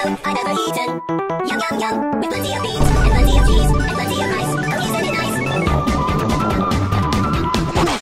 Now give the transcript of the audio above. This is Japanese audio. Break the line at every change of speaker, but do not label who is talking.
あらいいじゃん。やんやんやん。めっちゃやべえ。